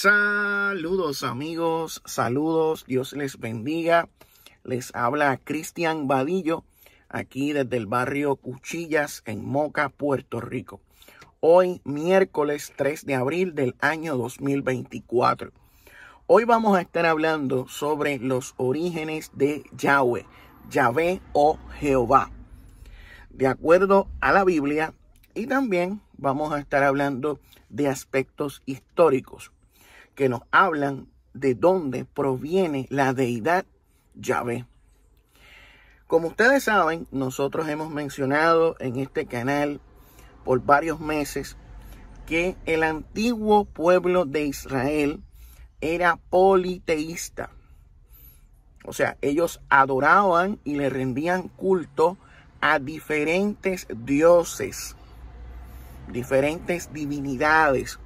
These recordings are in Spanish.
Saludos amigos, saludos, Dios les bendiga. Les habla Cristian Vadillo, aquí desde el barrio Cuchillas en Moca, Puerto Rico. Hoy miércoles 3 de abril del año 2024. Hoy vamos a estar hablando sobre los orígenes de Yahweh, Yahvé o Jehová. De acuerdo a la Biblia, y también vamos a estar hablando de aspectos históricos que nos hablan de dónde proviene la deidad Yahvé. Como ustedes saben, nosotros hemos mencionado en este canal por varios meses que el antiguo pueblo de Israel era politeísta. O sea, ellos adoraban y le rendían culto a diferentes dioses, diferentes divinidades,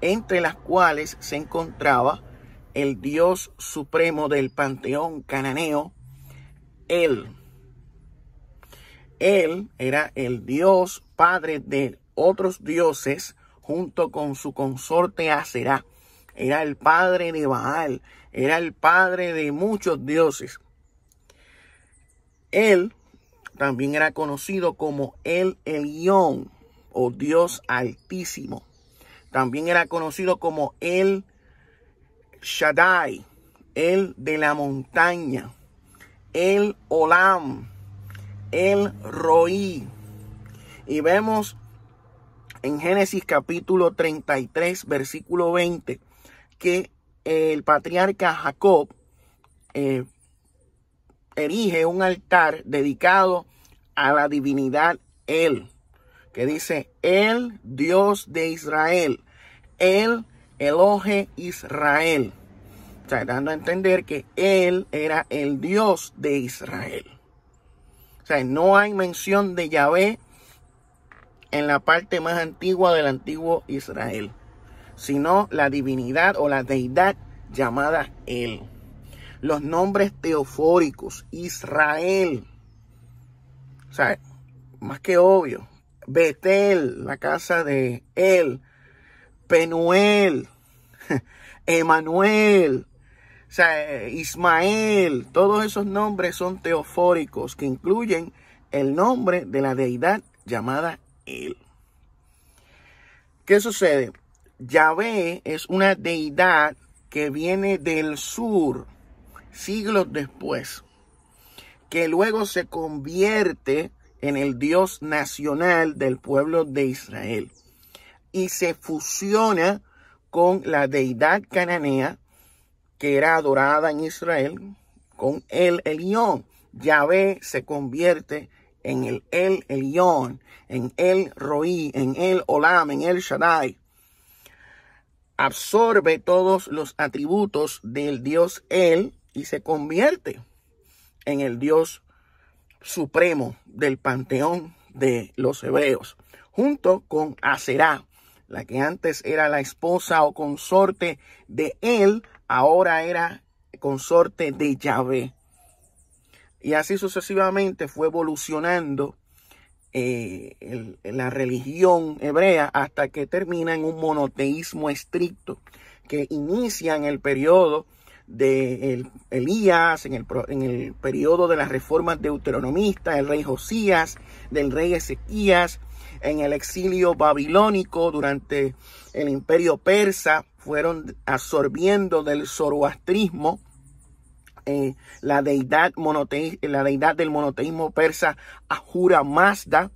entre las cuales se encontraba el Dios supremo del panteón cananeo, Él. Él era el Dios padre de otros dioses junto con su consorte Aserá. Era el padre de Baal, era el padre de muchos dioses. Él también era conocido como el Elión o Dios Altísimo. También era conocido como el Shaddai, el de la montaña, el Olam, el Roí. Y vemos en Génesis capítulo 33, versículo 20, que el patriarca Jacob eh, erige un altar dedicado a la divinidad Él que dice el Dios de Israel, el Eloje Israel. O sea, dando a entender que él era el Dios de Israel. O sea, no hay mención de Yahvé en la parte más antigua del antiguo Israel, sino la divinidad o la deidad llamada Él. Los nombres teofóricos, Israel. O sea, más que obvio, Betel, la casa de él, Penuel, Emanuel, o sea, Ismael, todos esos nombres son teofóricos que incluyen el nombre de la deidad llamada Él. ¿Qué sucede? Yahvé es una deidad que viene del sur, siglos después, que luego se convierte en el Dios nacional del pueblo de Israel y se fusiona con la deidad cananea que era adorada en Israel, con el Elión. Yahvé se convierte en el El Elión, en el Roí, en el Olam, en el Shaddai. Absorbe todos los atributos del Dios El y se convierte en el Dios supremo del panteón de los hebreos, junto con Aserá, la que antes era la esposa o consorte de él, ahora era consorte de Yahvé. Y así sucesivamente fue evolucionando eh, la religión hebrea hasta que termina en un monoteísmo estricto que inicia en el periodo de Elías, en el, en el periodo de las reformas deuteronomistas, el rey Josías, del rey Ezequías, en el exilio babilónico durante el imperio persa, fueron absorbiendo del zoroastrismo eh, la, deidad la deidad del monoteísmo persa Ahura Mazda,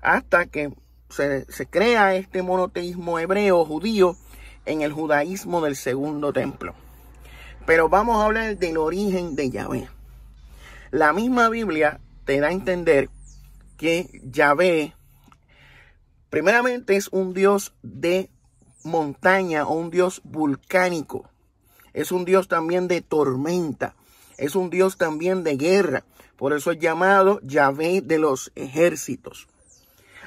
hasta que se, se crea este monoteísmo hebreo judío en el judaísmo del segundo templo. Pero vamos a hablar del origen de Yahvé. La misma Biblia te da a entender que Yahvé primeramente es un dios de montaña o un dios volcánico. Es un dios también de tormenta. Es un dios también de guerra. Por eso es llamado Yahvé de los ejércitos.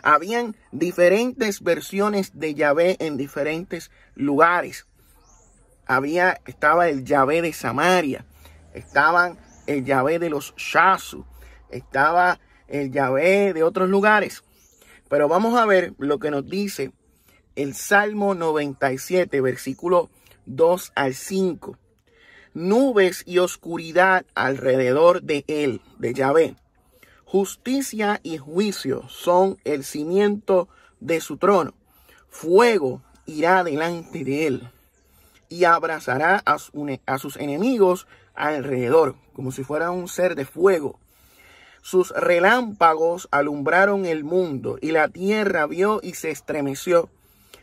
Habían diferentes versiones de Yahvé en diferentes lugares había, estaba el Yahvé de Samaria, estaban el Yahvé de los Shasu, estaba el Yahvé de otros lugares. Pero vamos a ver lo que nos dice el Salmo 97, versículo 2 al 5. Nubes y oscuridad alrededor de él, de Yahvé. Justicia y juicio son el cimiento de su trono. Fuego irá delante de él y abrazará a, sus enemigos alrededor, como si fuera un ser de fuego. Sus relámpagos alumbraron el mundo y la tierra vio y se estremeció.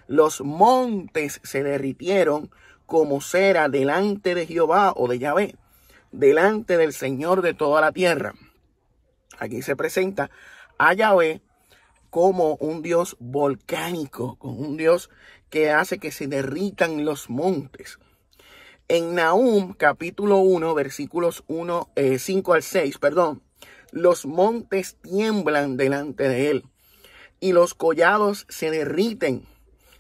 Los montes se derritieron como cera delante de Jehová o de Yahvé, delante del Señor de toda la tierra. Aquí se presenta a Yahvé como un Dios volcánico, como un Dios que hace que se derritan los montes. En Nahum capítulo 1 versículos 1, 5 eh, al 6, perdón, los montes tiemblan delante de él y los collados se derriten.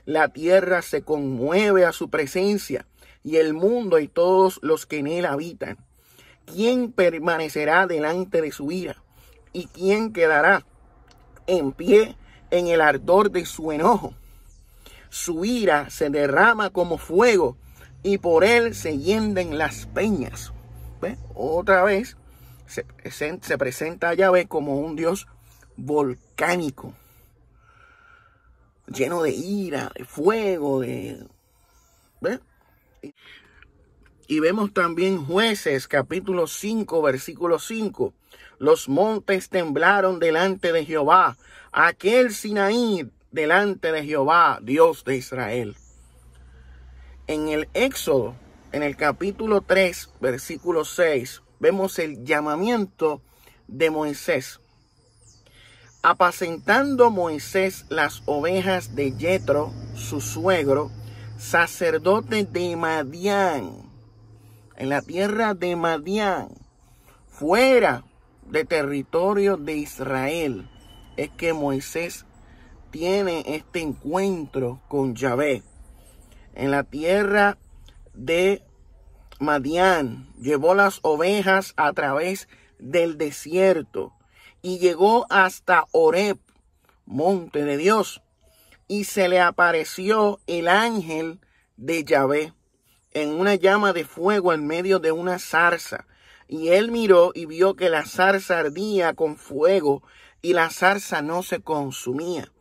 La tierra se conmueve a su presencia y el mundo y todos los que en él habitan. ¿Quién permanecerá delante de su ira? ¿Y quién quedará en pie en el ardor de su enojo? Su ira se derrama como fuego y por él se hienden las peñas. Otra vez se, presenta a Yahvé como un Dios volcánico, lleno de ira, de fuego, de... Y vemos también jueces capítulo 5 versículo 5. Los montes temblaron delante de Jehová, aquel Sinaí delante de Jehová, Dios de Israel. En el Éxodo, en el capítulo 3, versículo 6, vemos el llamamiento de Moisés. Apacentando Moisés las ovejas de Jetro, su suegro, sacerdote de Madián, en la tierra de Madián, fuera de territorio de Israel, es que Moisés tiene este encuentro con Yahvé. En la tierra de Madián llevó las ovejas a través del desierto y llegó hasta Oreb, monte de Dios, y se le apareció el ángel de Yahvé en una llama de fuego en medio de una zarza. Y él miró y vio que la zarza ardía con fuego y la zarza no se consumía.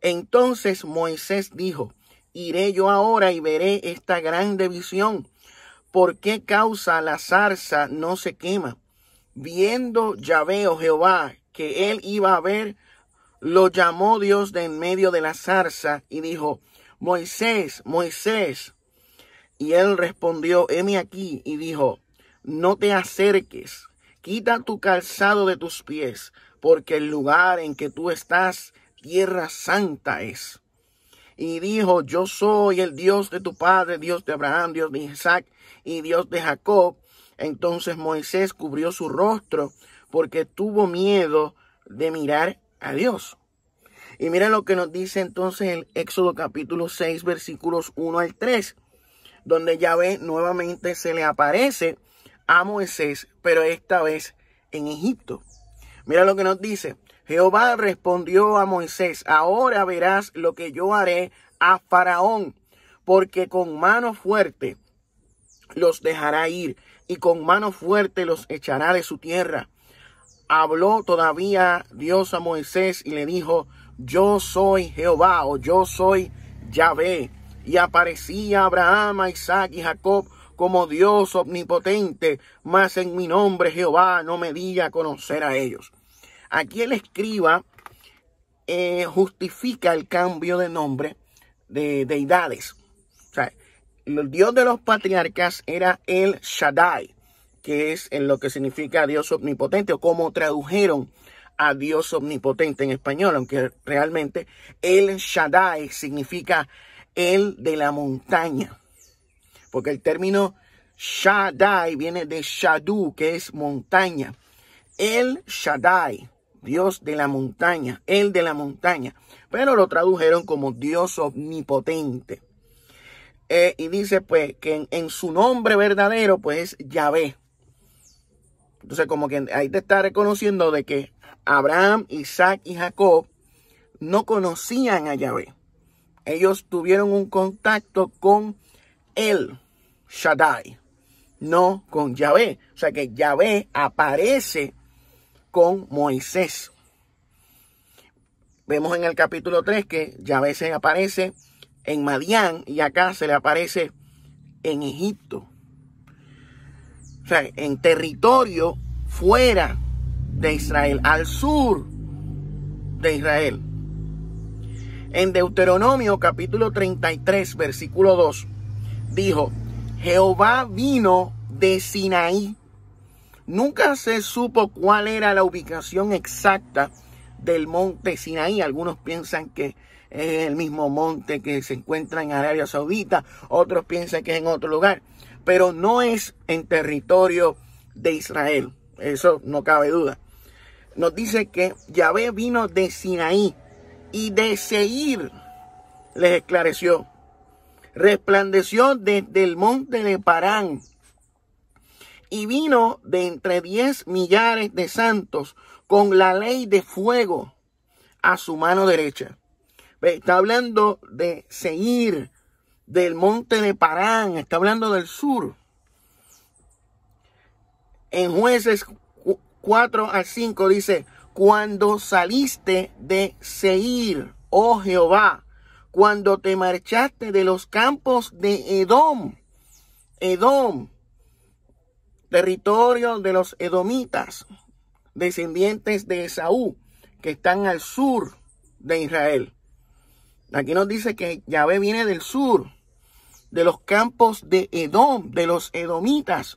Entonces Moisés dijo, iré yo ahora y veré esta grande visión. ¿Por qué causa la zarza no se quema? Viendo Yahvé o Jehová que él iba a ver, lo llamó Dios de en medio de la zarza y dijo, Moisés, Moisés. Y él respondió, heme aquí, y dijo, no te acerques, quita tu calzado de tus pies, porque el lugar en que tú estás, tierra santa es. Y dijo, yo soy el Dios de tu padre, Dios de Abraham, Dios de Isaac y Dios de Jacob. Entonces Moisés cubrió su rostro porque tuvo miedo de mirar a Dios. Y mira lo que nos dice entonces el Éxodo capítulo 6 versículos 1 al 3, donde Yahvé nuevamente se le aparece a Moisés, pero esta vez en Egipto. Mira lo que nos dice. Jehová respondió a Moisés, ahora verás lo que yo haré a Faraón, porque con mano fuerte los dejará ir y con mano fuerte los echará de su tierra. Habló todavía Dios a Moisés y le dijo, yo soy Jehová o yo soy Yahvé. Y aparecía Abraham, Isaac y Jacob como Dios omnipotente, mas en mi nombre Jehová no me di a conocer a ellos. Aquí el escriba eh, justifica el cambio de nombre de deidades. O sea, el Dios de los patriarcas era el Shaddai, que es en lo que significa Dios omnipotente, o como tradujeron a Dios omnipotente en español, aunque realmente el Shaddai significa el de la montaña, porque el término Shaddai viene de Shadu, que es montaña. El Shaddai, Dios de la montaña, el de la montaña, pero lo tradujeron como Dios omnipotente. Eh, y dice pues que en, su nombre verdadero pues es Yahvé. Entonces como que ahí te está reconociendo de que Abraham, Isaac y Jacob no conocían a Yahvé. ellos tuvieron un contacto con el Shaddai, no con Yahvé. O sea que Yahvé aparece con Moisés. Vemos en el capítulo 3 que Yahvé se aparece en Madián y acá se le aparece en Egipto. O sea, en territorio fuera de Israel, al sur de Israel. En Deuteronomio capítulo 33, versículo 2, dijo, Jehová vino de Sinaí. Nunca se supo cuál era la ubicación exacta del monte Sinaí. Algunos piensan que es el mismo monte que se encuentra en Arabia Saudita, otros piensan que es en otro lugar, pero no es en territorio de Israel. Eso no cabe duda. Nos dice que Yahvé vino de Sinaí y de Seir les esclareció. Resplandeció desde el monte de Parán y vino de entre diez millares de santos con la ley de fuego a su mano derecha. Está hablando de Seir, del monte de Parán, está hablando del sur. En jueces 4 al 5 dice, cuando saliste de Seir, oh Jehová, cuando te marchaste de los campos de Edom, Edom, territorio de los edomitas, descendientes de Esaú, que están al sur de Israel. Aquí nos dice que Yahvé viene del sur, de los campos de Edom, de los edomitas.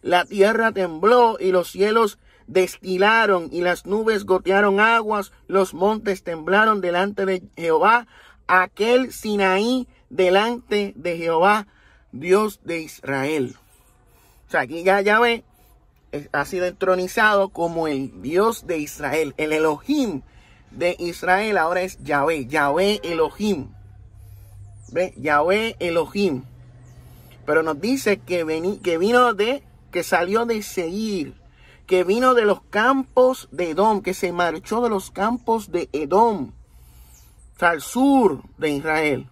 La tierra tembló y los cielos destilaron y las nubes gotearon aguas, los montes temblaron delante de Jehová, aquel Sinaí delante de Jehová, Dios de Israel. O sea, aquí ya Yahvé ha sido entronizado como el Dios de Israel, el Elohim de Israel ahora es Yahvé, Yahvé Elohim. ¿Ve? Yahvé Elohim. Pero nos dice que, que vino de, que salió de Seir que vino de los campos de Edom, que se marchó de los campos de Edom, al sur de Israel,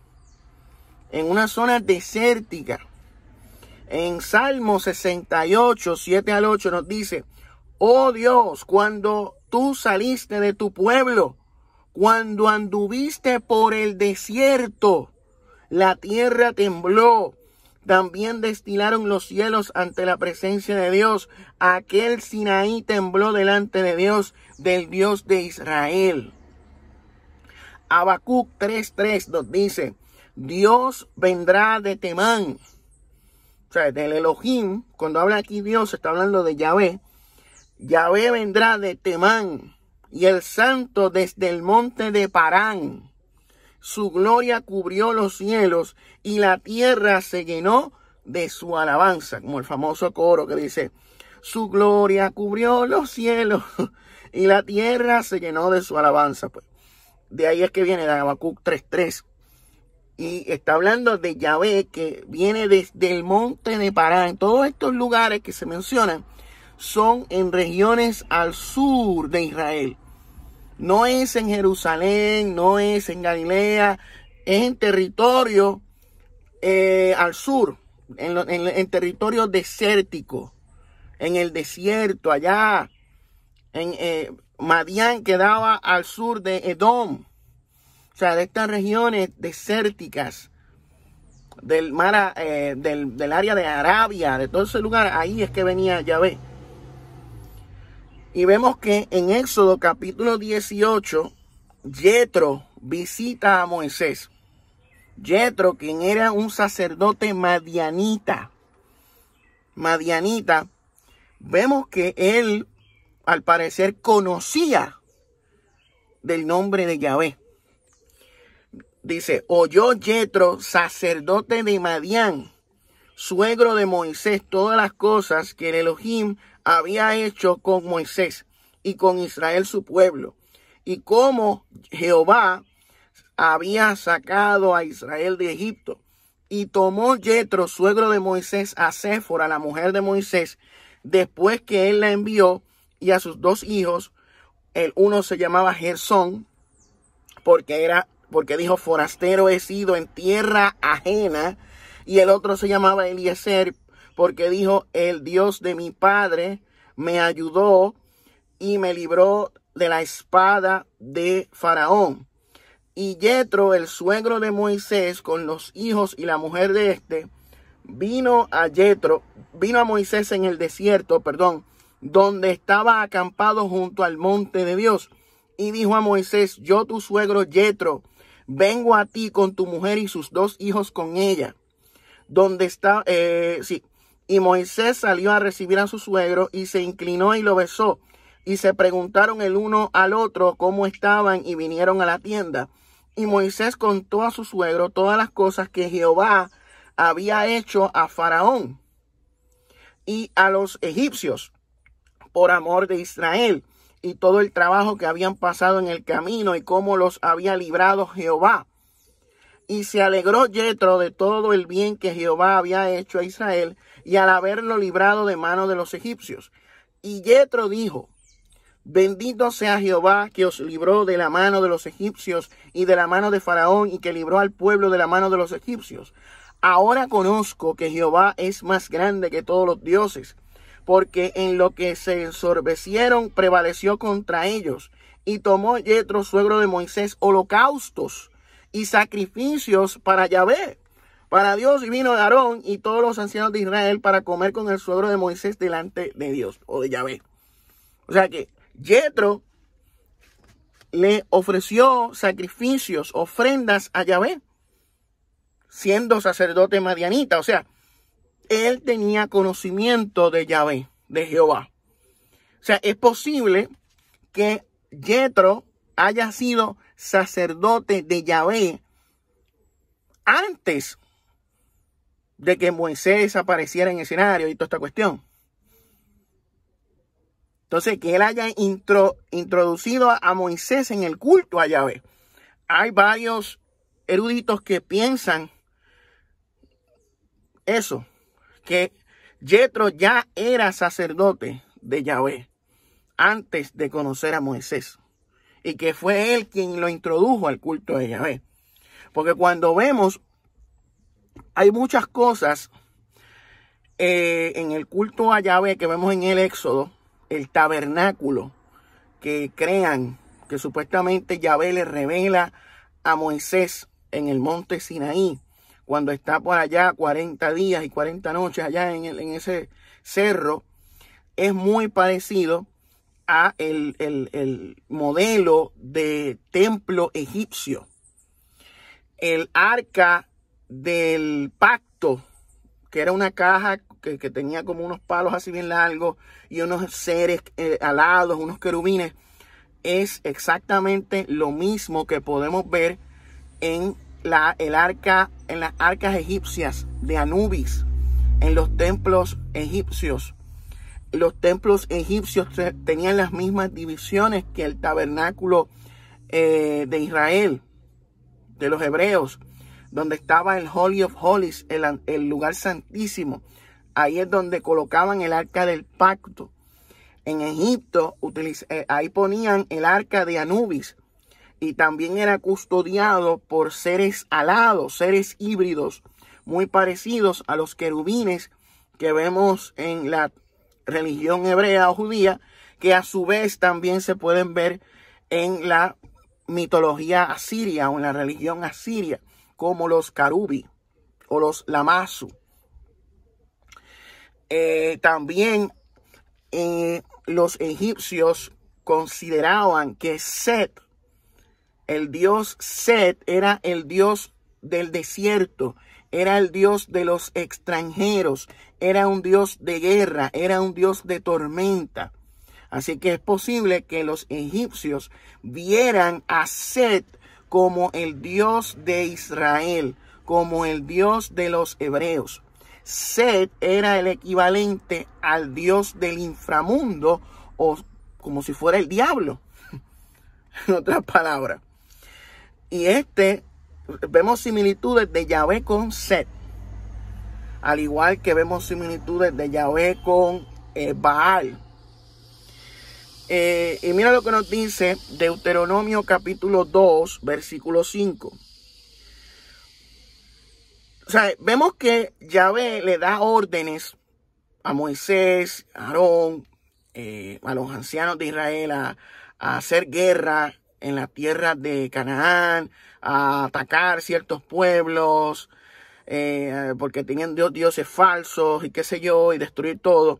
en una zona desértica. En Salmo 68, 7 al 8 nos dice, oh Dios, cuando tú saliste de tu pueblo, cuando anduviste por el desierto, la tierra tembló también destilaron los cielos ante la presencia de Dios. Aquel Sinaí tembló delante de Dios, del Dios de Israel. Habacuc 3.3 nos dice, Dios vendrá de Temán. O sea, del Elohim, cuando habla aquí Dios, está hablando de Yahvé. Yahvé vendrá de Temán y el santo desde el monte de Parán su gloria cubrió los cielos y la tierra se llenó de su alabanza, como el famoso coro que dice, su gloria cubrió los cielos y la tierra se llenó de su alabanza. Pues. De ahí es que viene de Habacuc 3.3. Y está hablando de Yahvé que viene desde el monte de Parán. Todos estos lugares que se mencionan son en regiones al sur de Israel. No es en Jerusalén, no es en Galilea, es en territorio eh, al sur, en, territorio desértico, en el desierto, allá, en eh, Madián quedaba al sur de Edom, o sea, de estas regiones desérticas del mar, eh, del, del, área de Arabia, de todo ese lugar, ahí es que venía Yahvé. Y vemos que en Éxodo capítulo 18, Jetro visita a Moisés. Jetro, quien era un sacerdote madianita, madianita, vemos que él al parecer conocía del nombre de Yahvé. Dice, oyó Jetro, sacerdote de Madián, suegro de Moisés, todas las cosas que el Elohim había hecho con Moisés y con Israel su pueblo, y cómo Jehová había sacado a Israel de Egipto. Y tomó Jetro, suegro de Moisés, a Séfora, la mujer de Moisés, después que él la envió, y a sus dos hijos, el uno se llamaba Gersón, porque era porque dijo, forastero he sido en tierra ajena. Y el otro se llamaba Eliezer, porque dijo, el Dios de mi padre me ayudó y me libró de la espada de Faraón. Y Yetro, el suegro de Moisés, con los hijos y la mujer de este, vino a Yetro, vino a Moisés en el desierto, perdón, donde estaba acampado junto al monte de Dios. Y dijo a Moisés, yo tu suegro Yetro, vengo a ti con tu mujer y sus dos hijos con ella. Donde está, eh, sí. Y Moisés salió a recibir a su suegro y se inclinó y lo besó. Y se preguntaron el uno al otro cómo estaban y vinieron a la tienda. Y Moisés contó a su suegro todas las cosas que Jehová había hecho a Faraón y a los egipcios por amor de Israel y todo el trabajo que habían pasado en el camino y cómo los había librado Jehová. Y se alegró Yetro de todo el bien que Jehová había hecho a Israel y al haberlo librado de mano de los egipcios. Y Yetro dijo, Bendito sea Jehová que os libró de la mano de los egipcios y de la mano de Faraón y que libró al pueblo de la mano de los egipcios. Ahora conozco que Jehová es más grande que todos los dioses porque en lo que se ensorbecieron prevaleció contra ellos. Y tomó Yetro, suegro de Moisés, holocaustos y sacrificios para Yahvé, para Dios y vino Aarón y todos los ancianos de Israel para comer con el suegro de Moisés delante de Dios o de Yahvé. O sea que Yetro le ofreció sacrificios, ofrendas a Yahvé, siendo sacerdote madianita. O sea, él tenía conocimiento de Yahvé, de Jehová. O sea, es posible que Yetro haya sido sacerdote de Yahvé antes de que Moisés apareciera en el escenario y toda esta cuestión. Entonces, que él haya introducido a Moisés en el culto a Yahvé. Hay varios eruditos que piensan eso, que Jetro ya era sacerdote de Yahvé antes de conocer a Moisés y que fue él quien lo introdujo al culto de Yahvé. Porque cuando vemos, hay muchas cosas eh, en el culto a Yahvé que vemos en el Éxodo, el tabernáculo que crean, que supuestamente Yahvé le revela a Moisés en el monte Sinaí cuando está por allá 40 días y 40 noches allá en, ese cerro, es muy parecido a el, el, modelo de templo egipcio. El arca del pacto, que era una caja que, tenía como unos palos así bien largos y unos seres eh, alados, unos querubines, es exactamente lo mismo que podemos ver en la, el arca, en las arcas egipcias de Anubis, en los templos egipcios. Los templos egipcios tenían las mismas divisiones que el tabernáculo eh, de Israel, de los hebreos, donde estaba el Holy of Holies, el, lugar santísimo. Ahí es donde colocaban el arca del pacto. En Egipto, eh, ahí ponían el arca de Anubis, y también era custodiado por seres alados, seres híbridos, muy parecidos a los querubines que vemos en la religión hebrea o judía, que a su vez también se pueden ver en la mitología asiria o en la religión asiria, como los carubi o los lamasu. Eh, también eh, los egipcios consideraban que Set el dios Set era el dios del desierto, era el dios de los extranjeros, era un dios de guerra, era un dios de tormenta. Así que es posible que los egipcios vieran a Set como el dios de Israel, como el dios de los hebreos. Set era el equivalente al dios del inframundo o como si fuera el diablo. en otras palabras. Y este, vemos similitudes de Yahvé con Set. Al igual que vemos similitudes de Yahvé con eh, Baal. Eh, y mira lo que nos dice Deuteronomio capítulo 2, versículo 5. O sea, vemos que Yahvé le da órdenes a Moisés, a Aarón, eh, a los ancianos de Israel a, hacer guerra en la tierra de Canaán, a atacar ciertos pueblos, eh, porque tenían dioses falsos y qué sé yo, y destruir todo.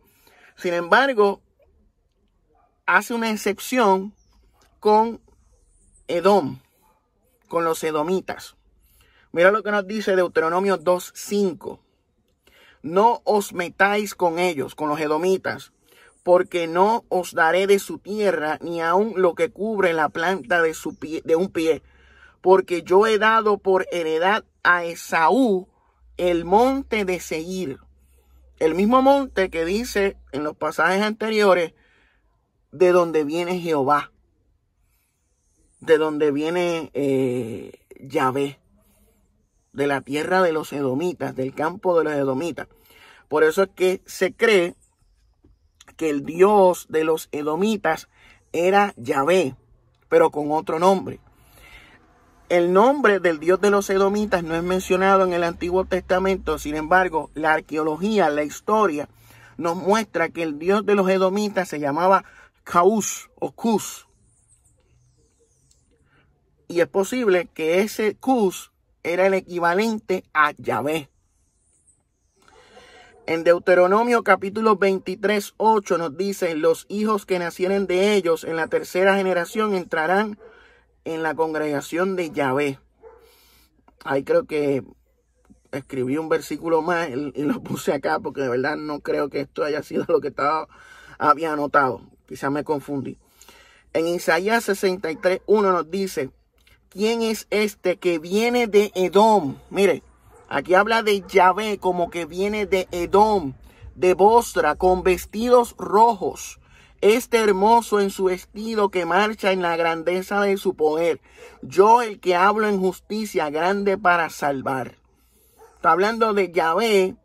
Sin embargo, hace una excepción con Edom, con los edomitas. Mira lo que nos dice Deuteronomio 2.5. No os metáis con ellos, con los edomitas, porque no os daré de su tierra ni aun lo que cubre la planta de, su pie, de un pie, porque yo he dado por heredad a Esaú el monte de Seir. El mismo monte que dice en los pasajes anteriores, de donde viene Jehová, de donde viene eh, Yahvé, de la tierra de los edomitas, del campo de los edomitas. Por eso es que se cree que el dios de los edomitas era Yahvé, pero con otro nombre. El nombre del dios de los edomitas no es mencionado en el Antiguo Testamento, sin embargo, la arqueología, la historia, nos muestra que el dios de los edomitas se llamaba Caus o Cus. Y es posible que ese Cus era el equivalente a Yahvé. En Deuteronomio capítulo 23, 8 nos dice, los hijos que nacieren de ellos en la tercera generación entrarán en la congregación de Yahvé. Ahí creo que escribí un versículo más y, lo puse acá porque de verdad no creo que esto haya sido lo que estaba, había anotado. Quizá me confundí. En Isaías 63, 1 nos dice, ¿quién es este que viene de Edom? Mire, aquí habla de Yahvé como que viene de Edom, de Bostra, con vestidos rojos. Este hermoso en su vestido que marcha en la grandeza de su poder. Yo el que hablo en justicia grande para salvar. Está hablando de Yahvé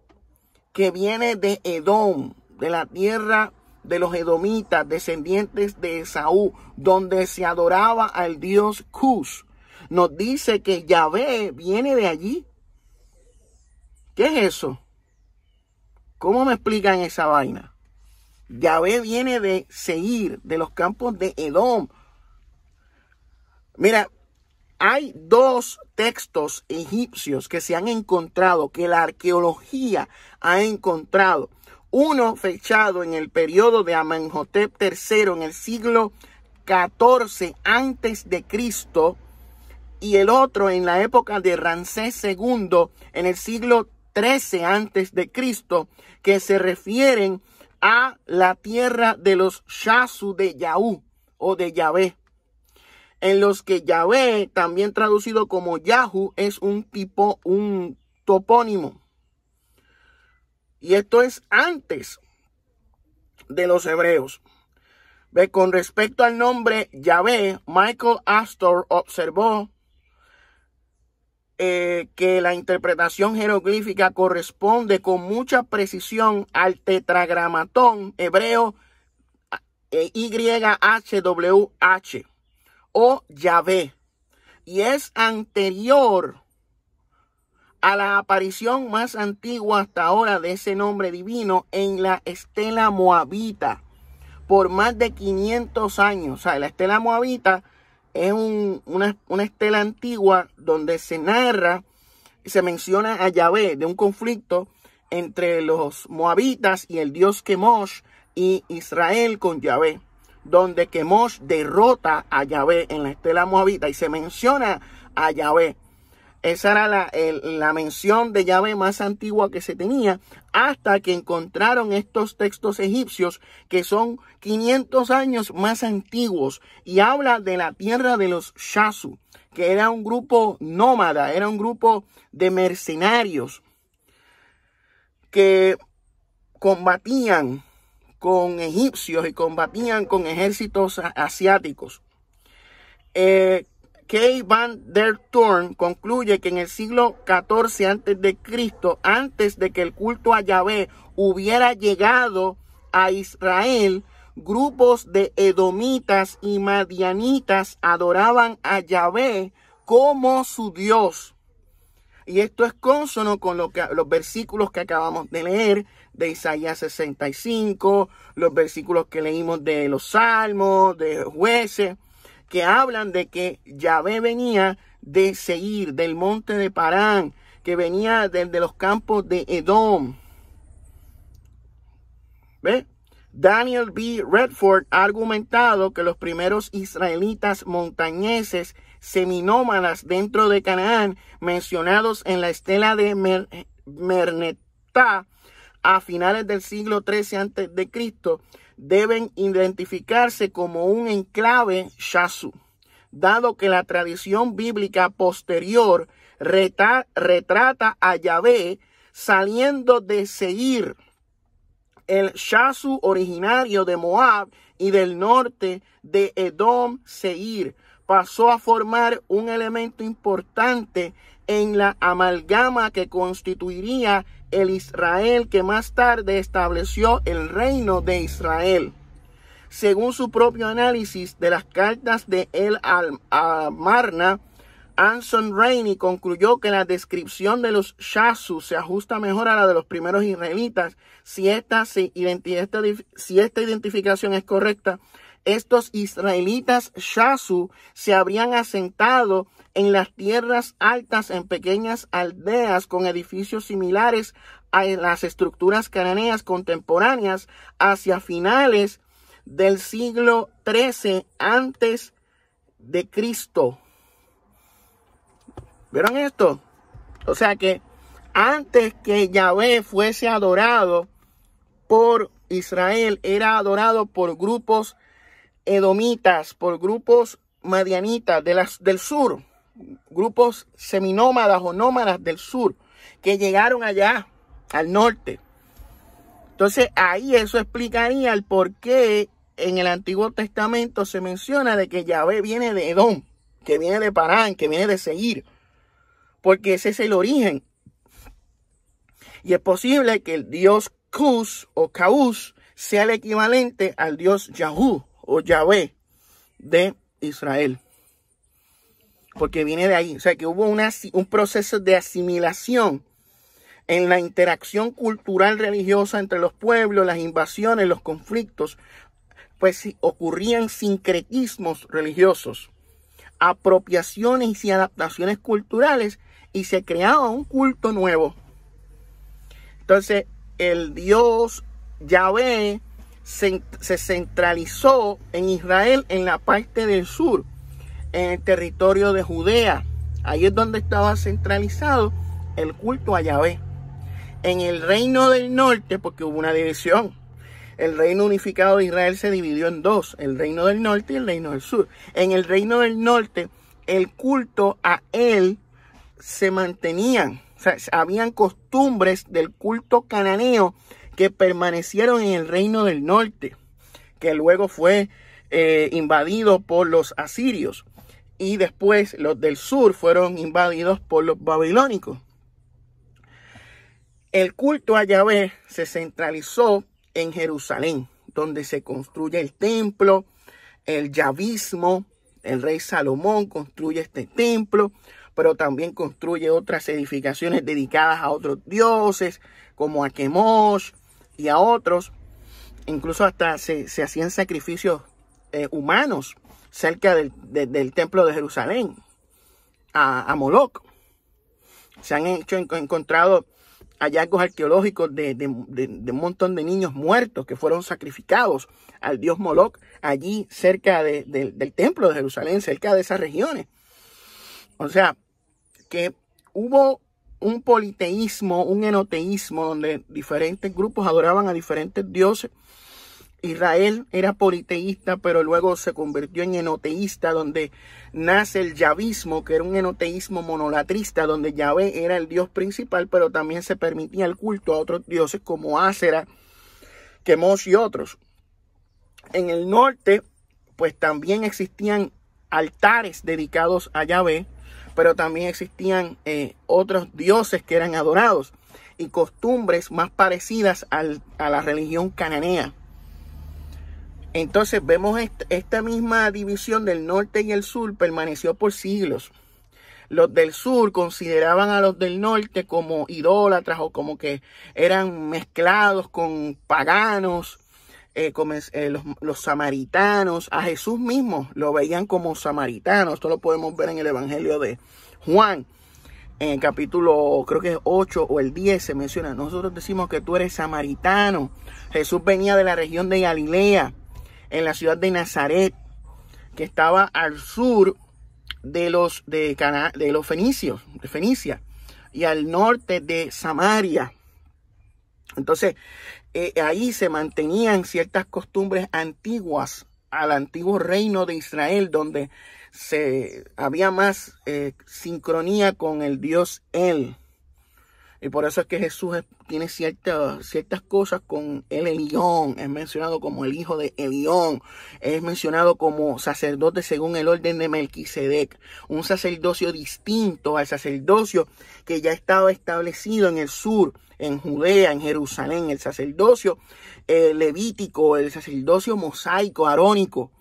que viene de Edom, de la tierra de los edomitas, descendientes de Esaú, donde se adoraba al dios Cus. Nos dice que Yahvé viene de allí. ¿Qué es eso? ¿Cómo me explican esa vaina? Yahvé viene de Seir, de los campos de Edom. Mira, hay dos textos egipcios que se han encontrado, que la arqueología ha encontrado, uno fechado en el periodo de Amenhotep III en el siglo XIV antes de Cristo y el otro en la época de Ramsés II en el siglo XIII antes de Cristo que se refieren a la tierra de los Shasu de Yahú o de Yahvé en los que Yahvé, también traducido como Yahu, es un tipo, un topónimo. Y esto es antes de los hebreos. Ve, con respecto al nombre Yahvé, Michael Astor observó eh, que la interpretación jeroglífica corresponde con mucha precisión al tetragramatón hebreo eh, YHWH o Yahvé y es anterior a la aparición más antigua hasta ahora de ese nombre divino en la estela moabita por más de 500 años. O sea, la estela moabita es una, una, estela antigua donde se narra se menciona a Yahvé de un conflicto entre los moabitas y el dios Kemosh y Israel con Yahvé, donde Kemosh derrota a Yahvé en la estela moabita y se menciona a Yahvé. Esa era la, la, mención de llave más antigua que se tenía hasta que encontraron estos textos egipcios que son 500 años más antiguos y habla de la tierra de los Shasu, que era un grupo nómada, era un grupo de mercenarios que combatían con egipcios y combatían con ejércitos asiáticos. Eh, Kay Van der Thorn concluye que en el siglo XIV antes de Cristo, antes de que el culto a Yahvé hubiera llegado a Israel, grupos de edomitas y madianitas adoraban a Yahvé como su Dios. Y esto es consono con lo que, los versículos que acabamos de leer de Isaías 65, los versículos que leímos de los Salmos, de jueces, que hablan de que Yahvé venía de Seir, del monte de Parán, que venía desde los campos de Edom. ¿Ve? Daniel B. Redford ha argumentado que los primeros israelitas montañeses seminómadas dentro de Canaán, mencionados en la estela de Mernetá a finales del siglo XIII a.C., deben identificarse como un enclave Shasu, dado que la tradición bíblica posterior retrata a Yahvé saliendo de Seir, el Shasu originario de Moab y del norte de Edom Seir, pasó a formar un elemento importante en la amalgama que constituiría el Israel que más tarde estableció el reino de Israel. Según su propio análisis de las cartas de El Amarna, Anson Rainey concluyó que la descripción de los Shasu se ajusta mejor a la de los primeros israelitas si esta, si esta identificación es correcta estos israelitas Shasu se habrían asentado en las tierras altas en pequeñas aldeas con edificios similares a las estructuras cananeas contemporáneas hacia finales del siglo XIII antes de Cristo. ¿Vieron esto? O sea que antes que Yahvé fuese adorado por Israel, era adorado por grupos edomitas, por grupos madianitas de del sur, grupos seminómadas o nómadas del sur, que llegaron allá al norte. Entonces ahí eso explicaría el por qué en el Antiguo Testamento se menciona de que Yahvé viene de Edom, que viene de Parán, que viene de Seguir, porque ese es el origen. Y es posible que el dios Cus o Caus sea el equivalente al dios Yahú o Yahvé de Israel. Porque viene de ahí. O sea que hubo un proceso de asimilación en la interacción cultural religiosa entre los pueblos, las invasiones, los conflictos. Pues ocurrían sincretismos religiosos, apropiaciones y adaptaciones culturales y se creaba un culto nuevo. Entonces, el Dios Yahvé se, centralizó en Israel en la parte del sur, en el territorio de Judea. Ahí es donde estaba centralizado el culto a Yahvé. En el reino del norte, porque hubo una división, el reino unificado de Israel se dividió en dos, el reino del norte y el reino del sur. En el reino del norte, el culto a él se mantenían, o sea, habían costumbres del culto cananeo que permanecieron en el reino del norte, que luego fue eh, invadido por los asirios. Y después los del sur fueron invadidos por los babilónicos. El culto a Yahvé se centralizó en Jerusalén, donde se construye el templo, el yavismo. El rey Salomón construye este templo, pero también construye otras edificaciones dedicadas a otros dioses, como a Chemosh, y a otros, incluso hasta se, hacían sacrificios eh, humanos cerca del, templo de Jerusalén, a, a Moloch. Se han hecho, encontrado hallazgos arqueológicos de, un montón de niños muertos que fueron sacrificados al dios Moloch allí cerca del templo de Jerusalén, cerca de esas regiones. O sea, que hubo un politeísmo, un enoteísmo, donde diferentes grupos adoraban a diferentes dioses. Israel era politeísta, pero luego se convirtió en enoteísta, donde nace el yavismo, que era un enoteísmo monolatrista, donde Yahvé era el dios principal, pero también se permitía el culto a otros dioses como Ácera, Quemos y otros. En el norte, pues también existían altares dedicados a Yahvé, pero también existían eh, otros dioses que eran adorados y costumbres más parecidas a la religión cananea. Entonces vemos esta misma división del norte y el sur permaneció por siglos. Los del sur consideraban a los del norte como idólatras o como que eran mezclados con paganos, eh, eh, los, los, samaritanos. A Jesús mismo lo veían como samaritano. Esto lo podemos ver en el Evangelio de Juan. En el capítulo, creo que es 8 o el 10 se menciona. Nosotros decimos que tú eres samaritano. Jesús venía de la región de Galilea en la ciudad de Nazaret, que estaba al sur de los, de, de los fenicios, de Fenicia, y al norte de Samaria. Entonces, eh, ahí se mantenían ciertas costumbres antiguas al antiguo reino de Israel, donde se había más eh, sincronía con el Dios Él. Y por eso es que Jesús tiene ciertas, ciertas cosas con el Elión. Es mencionado como el hijo de Elión. Es mencionado como sacerdote según el orden de Melquisedec. Un sacerdocio distinto al sacerdocio que ya estaba establecido en el sur, en Judea, en Jerusalén. El sacerdocio eh, levítico, el sacerdocio mosaico, arónico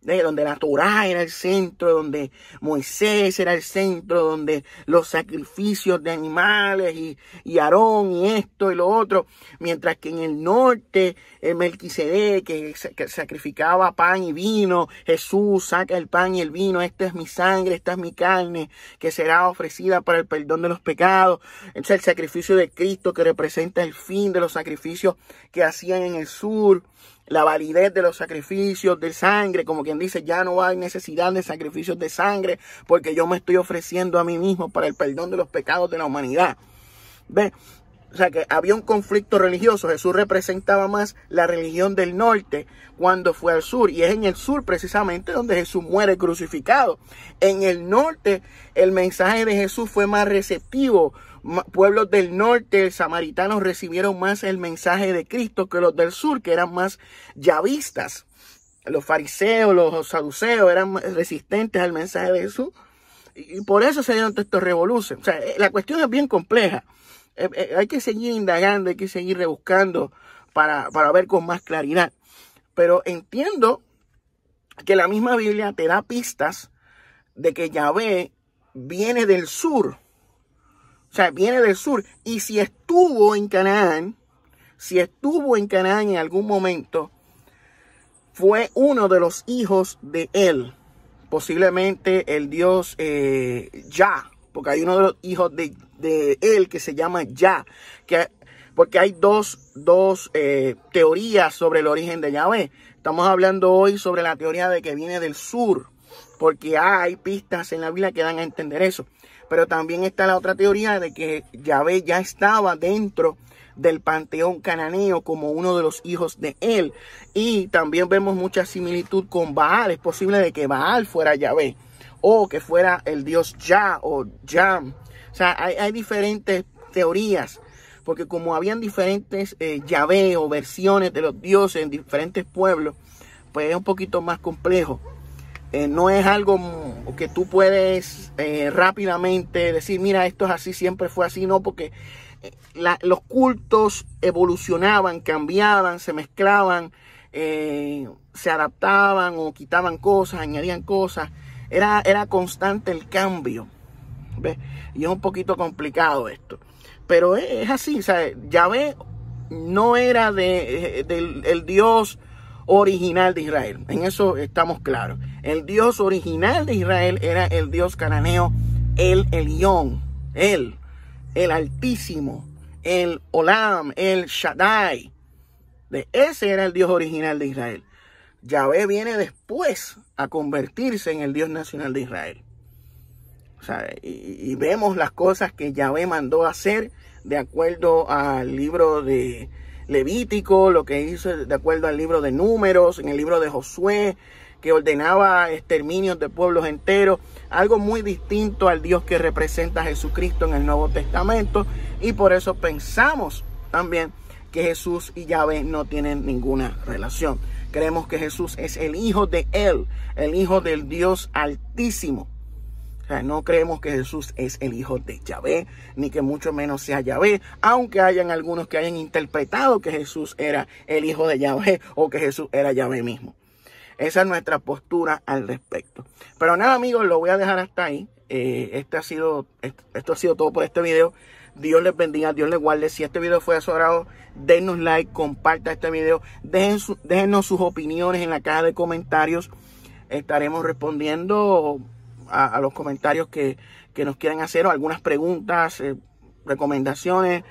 donde la Torah era el centro, donde Moisés era el centro, donde los sacrificios de animales y, y Aarón y esto y lo otro, mientras que en el norte el Melquisedec que, que sacrificaba pan y vino, Jesús saca el pan y el vino, esta es mi sangre, esta es mi carne, que será ofrecida para el perdón de los pecados, es el sacrificio de Cristo que representa el fin de los sacrificios que hacían en el sur, la validez de los sacrificios de sangre, como quien dice, ya no hay necesidad de sacrificios de sangre, porque yo me estoy ofreciendo a mí mismo para el perdón de los pecados de la humanidad. ¿Ve? O sea que había un conflicto religioso. Jesús representaba más la religión del norte cuando fue al sur. Y es en el sur precisamente donde Jesús muere crucificado. En el norte el mensaje de Jesús fue más receptivo pueblos del norte, samaritanos, recibieron más el mensaje de Cristo que los del sur, que eran más yavistas. Los fariseos, los saduceos eran resistentes al mensaje de Jesús. Y por eso se dieron todos estos revoluciones. O sea, eh, la cuestión es bien compleja. Eh, eh, hay que seguir indagando, hay que seguir rebuscando para, para ver con más claridad. Pero entiendo que la misma Biblia te da pistas de que Yahvé viene del sur sea, viene del sur. Y si estuvo en Canaán, si estuvo en Canaán en algún momento, fue uno de los hijos de él. Posiblemente el dios eh, porque hay uno de los hijos de, él que se llama Ya, que, porque hay dos, dos eh, teorías sobre el origen de Yahvé. Estamos hablando hoy sobre la teoría de que viene del sur, porque hay pistas en la Biblia que dan a entender eso. Pero también está la otra teoría de que Yahvé ya estaba dentro del panteón cananeo como uno de los hijos de él. Y también vemos mucha similitud con Baal. Es posible de que Baal fuera Yahvé o que fuera el dios Ya o Yam. O sea, hay, diferentes teorías. Porque como habían diferentes eh, o versiones de los dioses en diferentes pueblos, pues es un poquito más complejo. Eh, no es algo que tú puedes eh, rápidamente decir, mira, esto es así, siempre fue así, no, porque eh, los cultos evolucionaban, cambiaban, se mezclaban, se adaptaban o quitaban cosas, añadían cosas. Era, era constante el cambio. Y es un poquito complicado esto. Pero es, así, ¿sabes? Yahvé no era de, del el Dios original de Israel. En eso estamos claros. El Dios original de Israel era el Dios cananeo, el Elión, él, el Altísimo, el Olam, el Shaddai. De ese era el Dios original de Israel. Yahvé viene después a convertirse en el Dios nacional de Israel. y, y, vemos las cosas que Yahvé mandó hacer de acuerdo al libro de Levítico, lo que hizo de acuerdo al libro de Números, en el libro de Josué, que ordenaba exterminios de pueblos enteros, algo muy distinto al Dios que representa Jesucristo en el Nuevo Testamento, y por eso pensamos también que Jesús y Yahvé no tienen ninguna relación. Creemos que Jesús es el Hijo de Él, el Hijo del Dios Altísimo. Sea, no creemos que Jesús es el hijo de Yahvé, ni que mucho menos sea Yahvé, aunque hayan algunos que hayan interpretado que Jesús era el hijo de Yahvé o que Jesús era Yahvé mismo. Esa es nuestra postura al respecto. Pero nada, amigos, lo voy a dejar hasta ahí. Eh, este ha sido, esto ha sido todo por este video. Dios les bendiga, Dios les guarde. Si este video fue a su agrado, denos like, comparta este video, dejen déjenos sus opiniones en la caja de comentarios. Estaremos respondiendo a, los comentarios que, nos quieran hacer o algunas preguntas, eh, recomendaciones.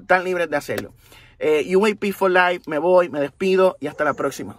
Están libres de hacerlo. Eh, UAP for Life, me voy, me despido y hasta la próxima.